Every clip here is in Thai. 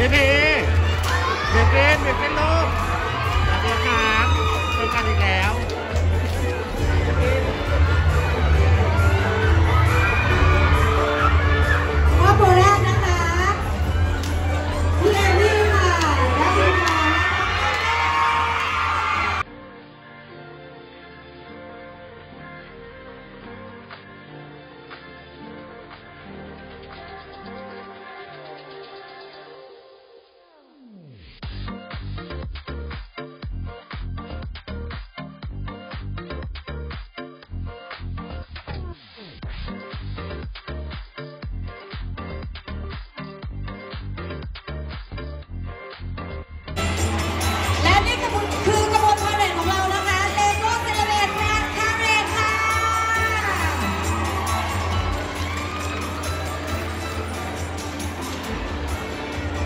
เบเบเบียดเป็นเบียดเป็นลู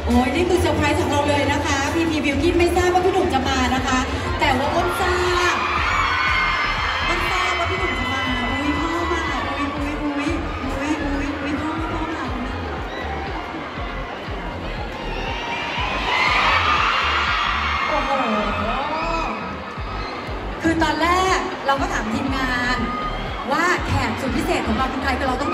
โอ้ยนี่คือเซอร์ไพรส์ของเราเลยนะคะพีพีบิวกินไม่ทราบว่าพี่หนุ่มจะมานะคะ แต่ว่าอ้นทราบอ้นทราบว่าพี่หนุ่มจะมาอุ้ยพ่อมาอุ้ยอุ้ยอุ้ยอุ้ยอุ้ยอุ้ยพ่อพ่อมาโอ้โหคือตอนแรกเราก็ถามทีมงาน ว่าแขกสุดพิเศษของเราเป็นใครแต่เราต้อง